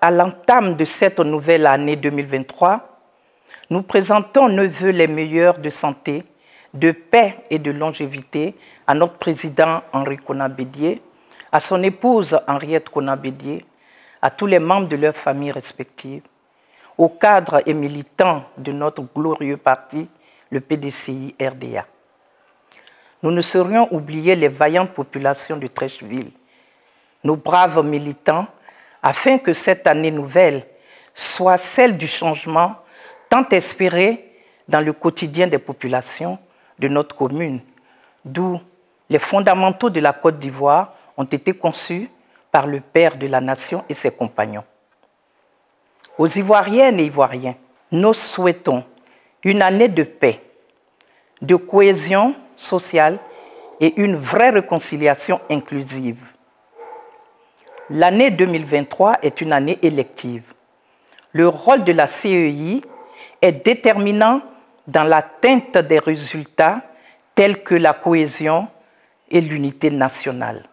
à l'entame de cette nouvelle année 2023, nous présentons nos voeux les meilleurs de santé, de paix et de longévité à notre président Henri Konabédier, à son épouse Henriette Konabédier, à tous les membres de leurs familles respectives, aux cadres et militants de notre glorieux parti, le PDCI RDA. Nous ne saurions oublier les vaillantes populations de Trècheville, nos braves militants, afin que cette année nouvelle soit celle du changement tant espéré dans le quotidien des populations de notre commune, d'où les fondamentaux de la Côte d'Ivoire ont été conçus par le Père de la Nation et ses compagnons. Aux Ivoiriennes et Ivoiriens, nous souhaitons une année de paix, de cohésion sociale et une vraie réconciliation inclusive. L'année 2023 est une année élective. Le rôle de la CEI est déterminant dans l'atteinte des résultats tels que la cohésion et l'unité nationale.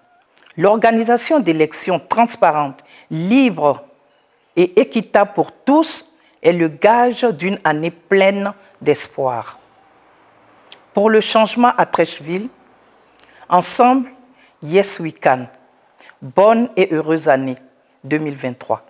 L'organisation d'élections transparentes, libres et équitables pour tous est le gage d'une année pleine d'espoir. Pour le changement à Trècheville, ensemble, Yes We Can. Bonne et heureuse année 2023.